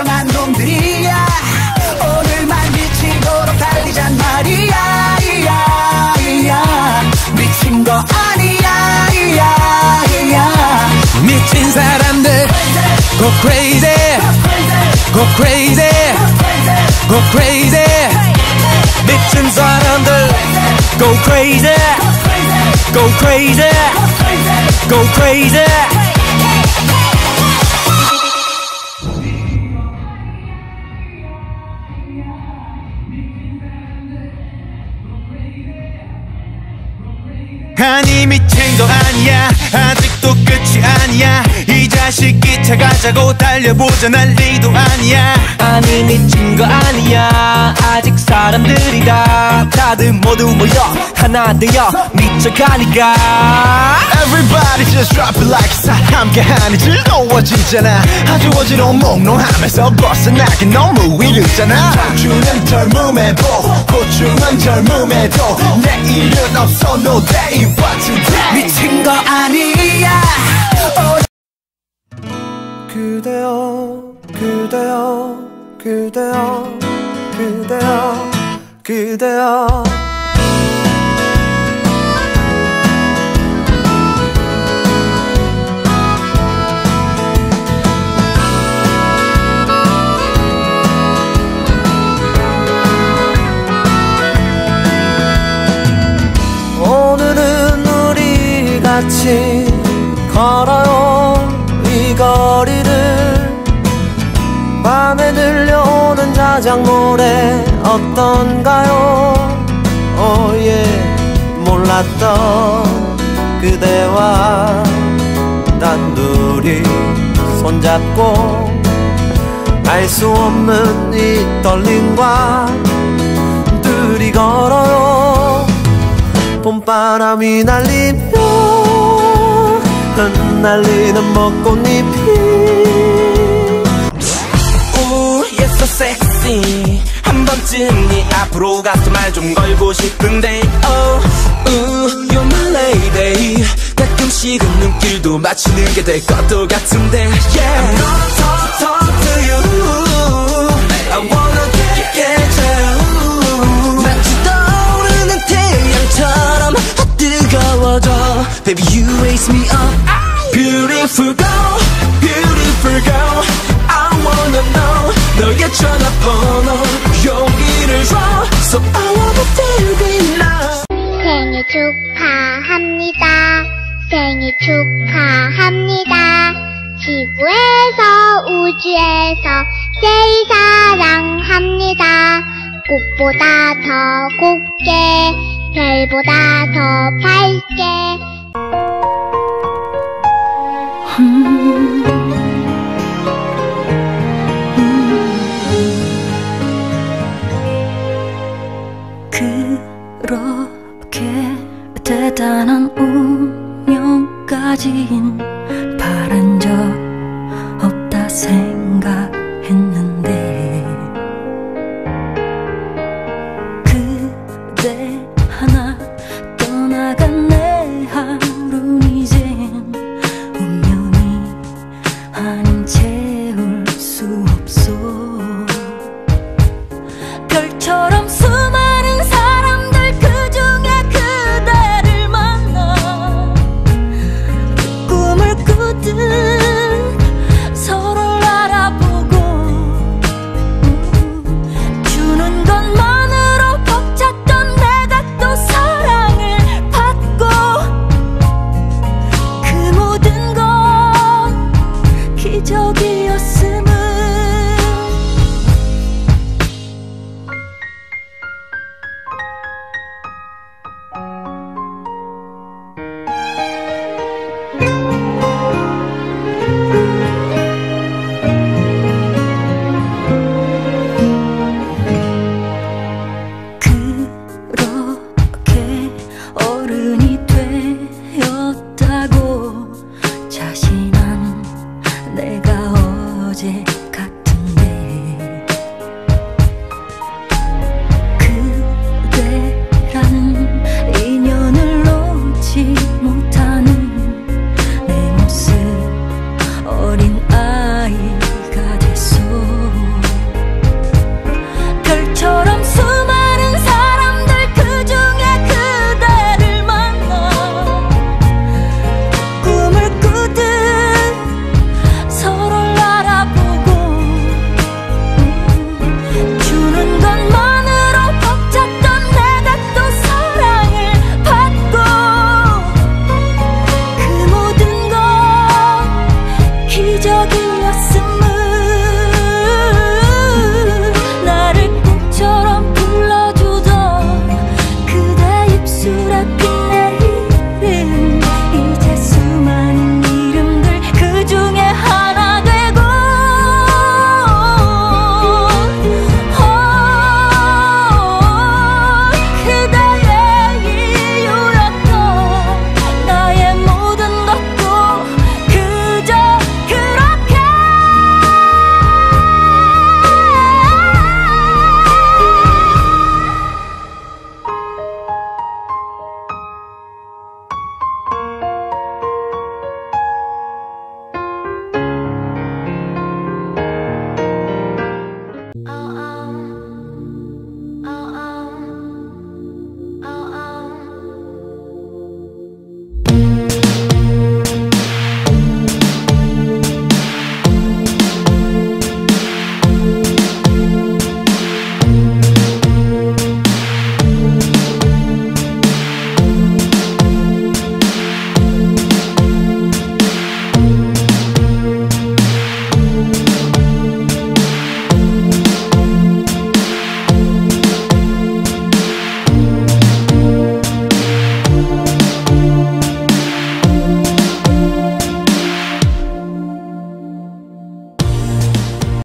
미치려고 작정한 놈들이야. 오늘만 미치도록 달리잔 말이야. 이야, 이야. 미친 거 아니야. 이야, 이야. 미친 사람들 go crazy go crazy go crazy 미친 사람들 go crazy go crazy go crazy 아니 미친 거 아니야. 아직도 끝이 아니야. 이 자식이 차가자고 달려보자. 난리도 아니야. 아니 미친 거 아니야 사람들이다 다들 모두 모여 하나 되어 미쳐가니까. Everybody just drop it like it's hot 함께하니 즐거워지잖아. 아주 어지러운 몽롱함에서 벗어나긴 너무 이르잖아. 주는 젊음에 보고충은 젊음에도. 내일은 없어 no day but today. 미친 거 아니야. 그대여 그대여 그대여 그대여 그대여. 오늘은 우리 같이 걸어요. 이 거리를 밤에 들려 자작 노래 어떤가요? 오예 몰랐던 그대와 단 둘이 손잡고 알 수 없는 이 떨림과 둘이 걸어요. 봄바람이 날리며 흩날리는 벚꽃잎이 오 you're so sexy 한 번쯤 네 앞으로 가서 말 좀 걸고 싶은데 Oh ooh you're my lady 가끔씩은 눈길도 맞추는 게될 것도 같은데 Yeah I'm gonna talk talk to you I wanna get get you 마치 떠오르는 태양처럼 뜨거워져 Baby you raise me up 아버지에서 제일 사랑합니다. 꽃보다 더 곱게, 별보다 더 밝게. 그러